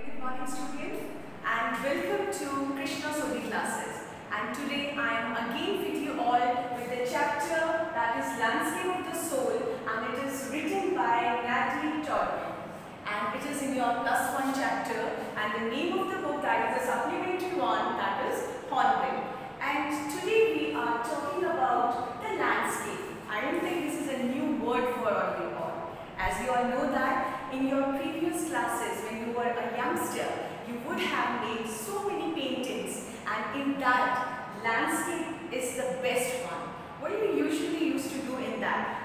Good morning students and welcome to Krishna Sodhi classes. And today I am again with you all with the chapter that is Landscape of the Soul and it is written by Natalie Torben. And it is in your plus one chapter and the name of the book that is a supplementary one that is Hornbill. And today we are talking about the landscape. I don't think this is a new word for all. As you all know that in your previous classes when you were a youngster, you would have made so many paintings and in that landscape is the best one. What do you usually used to do in that?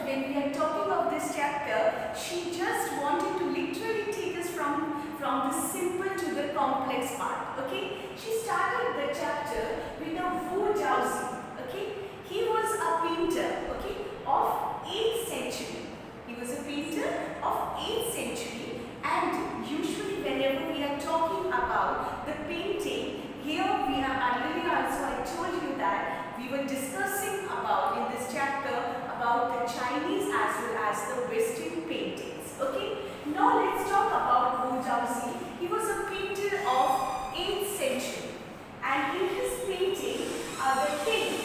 When we are talking of this chapter she just wanted to literally take us from from the simple to the complex part okay? She started the chapter Now let's talk about Bojausi. He was a painter of 8th century and in his painting, uh, the king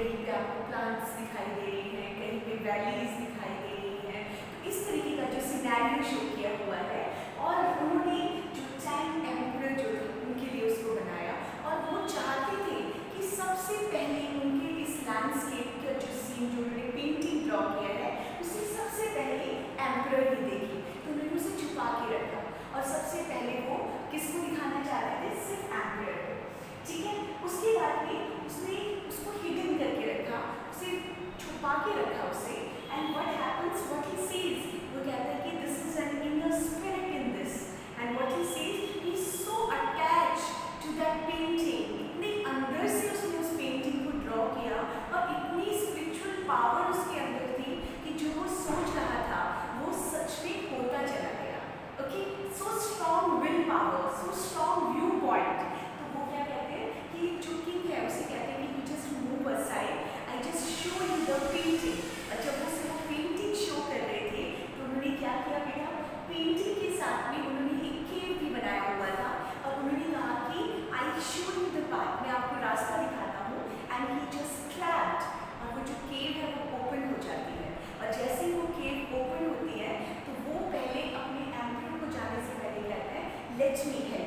कहीं पे आपको plants दिखाई दे रहे हैं, कहीं पे valleys दिखाई दे रही हैं। तो इस तरीके का जो सिनेरियो शो किया हुआ है, और उन्होंने जो टाइम एम्पर जो था, उनके लिए उसको बनाया। और वो चाहते थे कि सबसे पहले उनके इस लैंडस्केप का जो सीन जो उन्होंने पेंटिंग ड्रॉ किया है, उसे सबसे पहले एम्पर ही देखी। तो उन्होंने उसे छुपा के रखा। और सबसे पहले वो किसको दिखाना चाहते थे? सिर्फ़ एम्पर ठीक है? उसके बाद में उसने उसको हिडन करके रखा, उसे छुपा के रखा उसे। And what happens what he sees वो कहता है कि this is an inner spirit to meet him.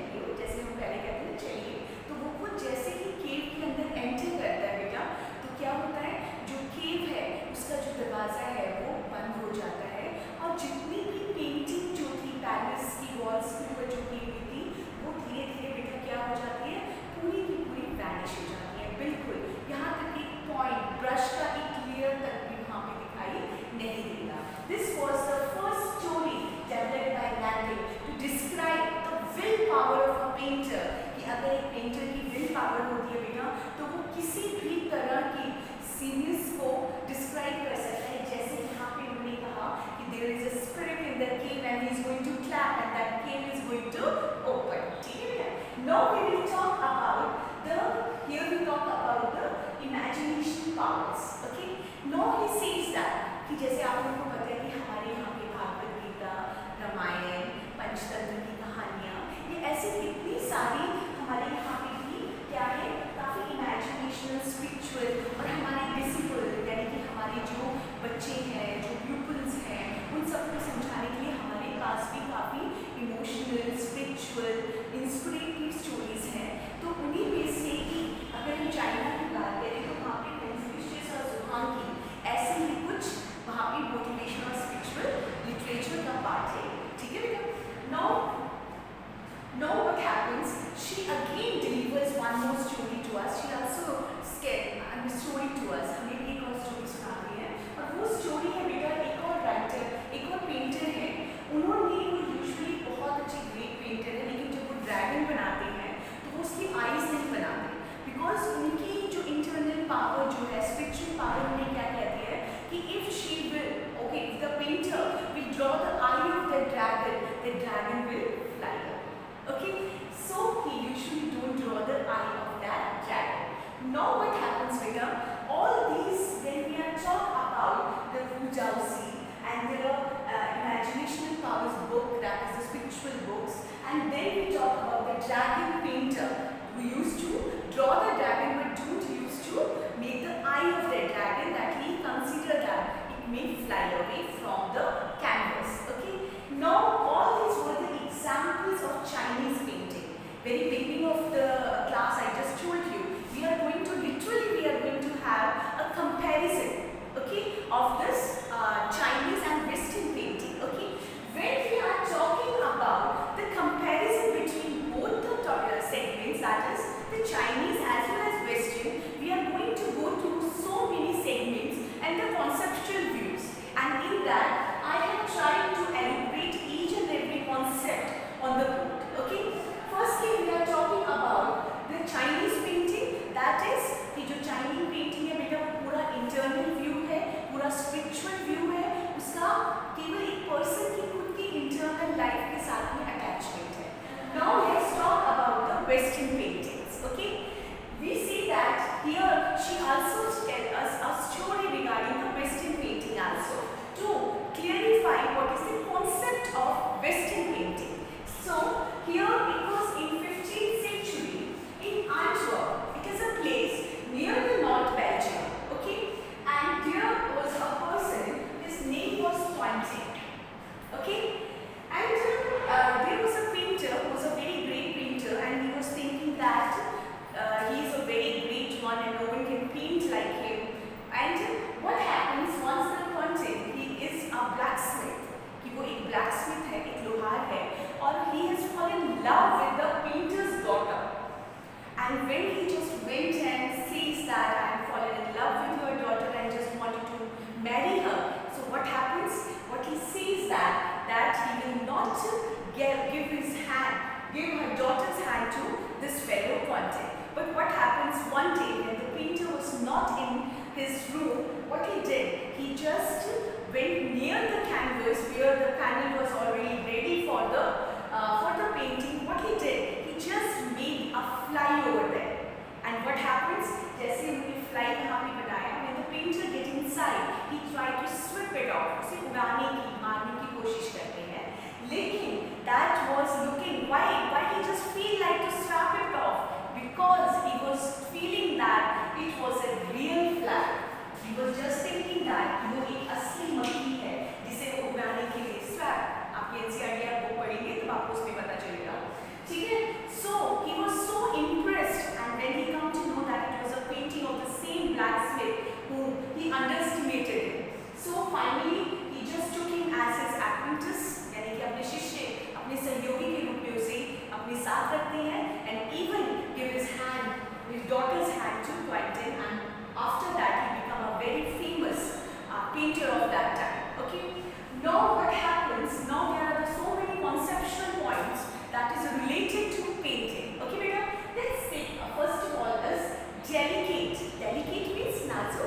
अपने साथ हैं and even give his hand, his daughter's hand to Quentin and after that he become a very famous uh, painter of that time. Okay. Now what happens, now there are so many conceptual points that is related to painting. Okay, beta? Let's take uh, first of all is delicate. Delicate means so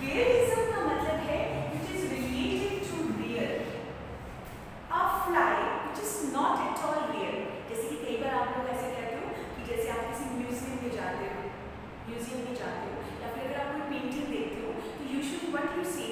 Really see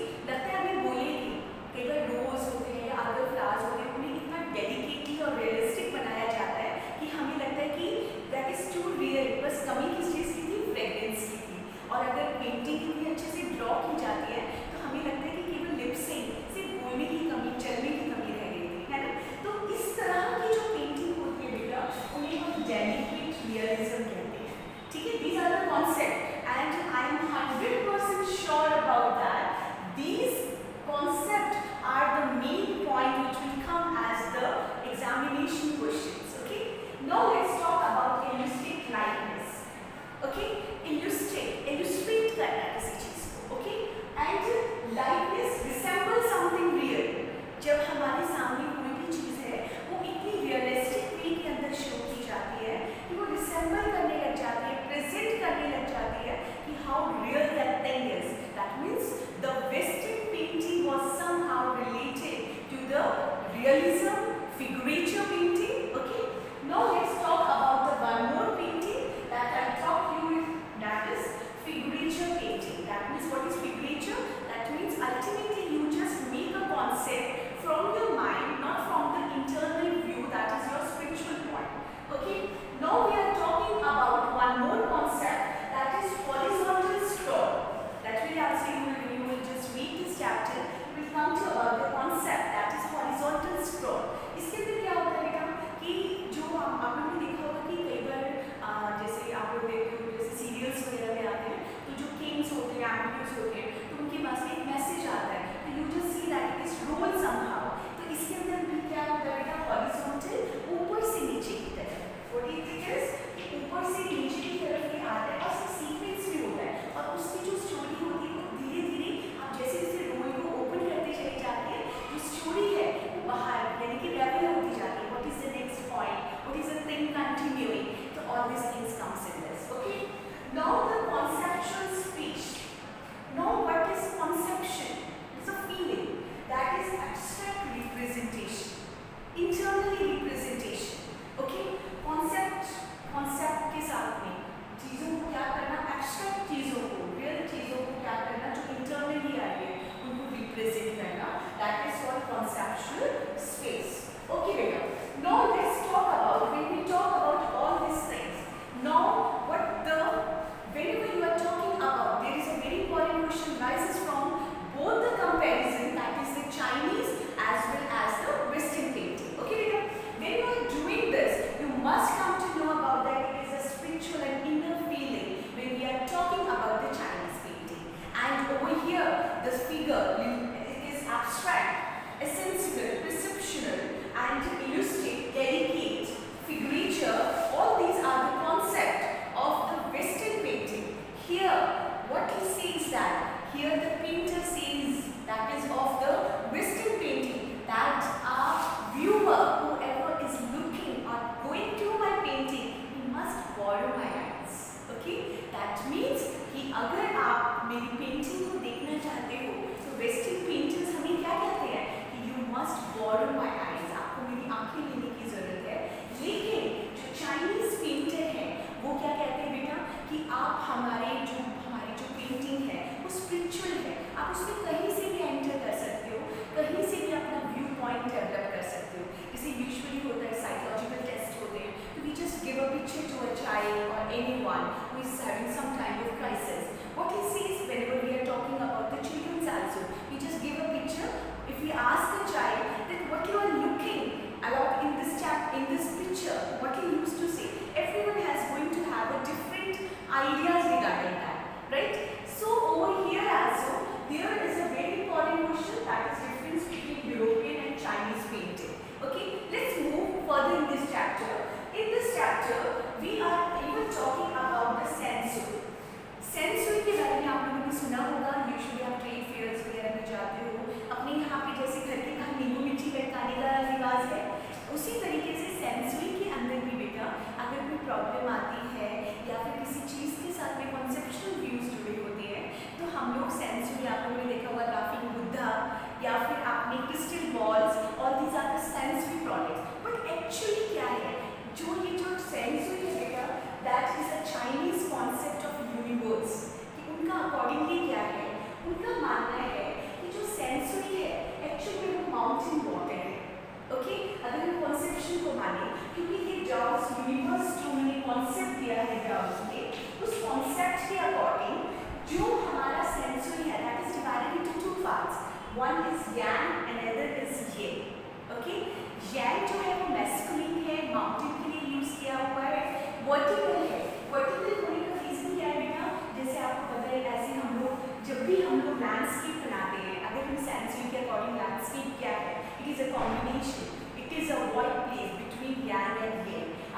combination it is is a void place between yang and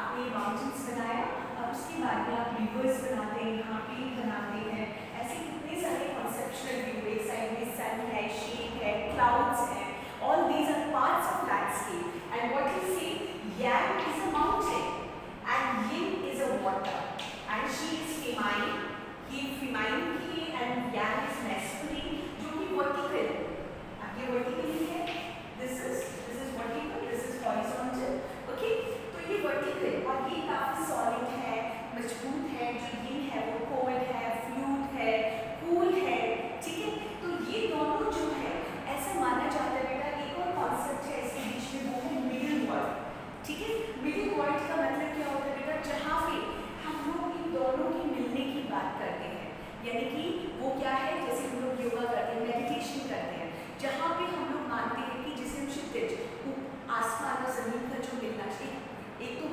आपने mountains बनाया, अब उसके बाद में आप reverse बनाते हैं, यहाँ पे बनाते हैं। ऐसे कितने सारे कॉन्सेप्चुअल व्यू एक साइड में सन है शेप है क्लाउड्स है। All these are parts of landscape and what you see yang is a mountain and yin is a water. And she is feminine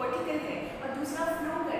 vertical है और दूसरा फ्लो है।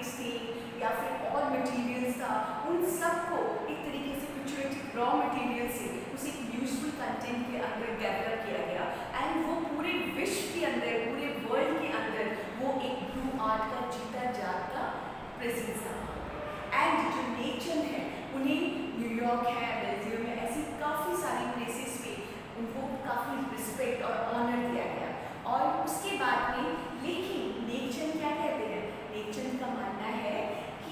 क्रिएट सीन या फिर और मटेरियल्स था uh, उन सबको एक तरीके से कुछ रॉ मटेरियल से उसे यूजफुल कंटेंट के अंदर गैदर किया गया। एंड वो पूरे विश्व के अंदर, पूरे वर्ल्ड के अंदर वो एक ब्लू आर्ट का जीता जागता प्रेजेंस था। एंड जो नेचर है, उन्हें न्यूयॉर्क है बेल्जियम है, ऐसी काफ़ी सारी प्लेसेस पे उनको काफ़ी रिस्पेक्ट और ऑनर दिया गया। और उसके बाद में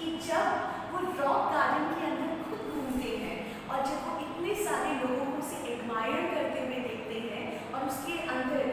कि जब वो रॉक गार्डन के अंदर खुद घूमते हैं और जब वो इतने सारे लोगों को उसे एडमायर करते हुए देखते हैं और उसके अंदर